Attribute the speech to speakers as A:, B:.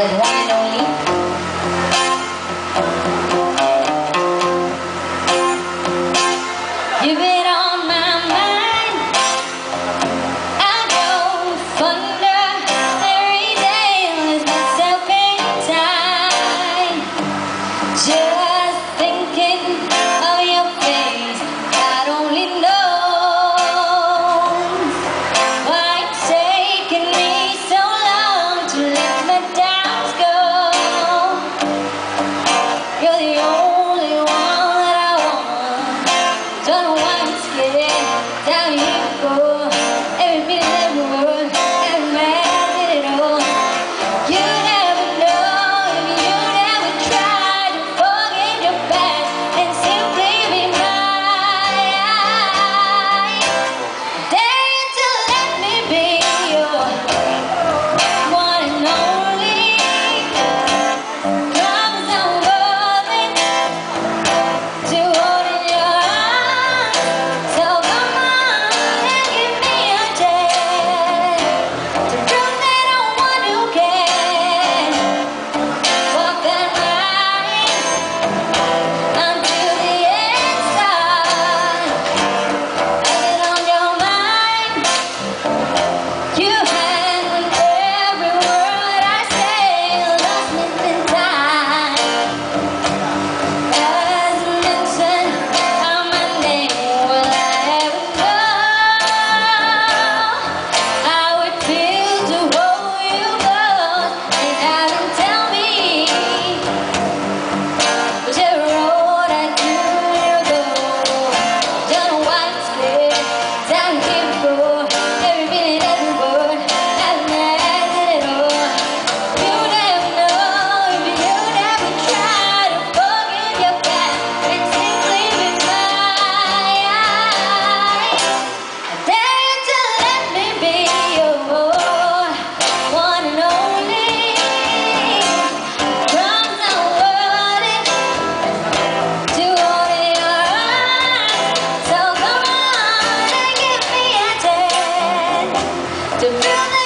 A: Wow. to feel